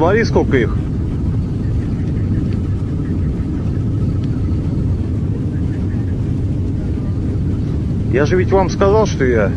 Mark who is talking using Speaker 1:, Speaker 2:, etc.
Speaker 1: Смотри, сколько их. Я же ведь вам сказал, что я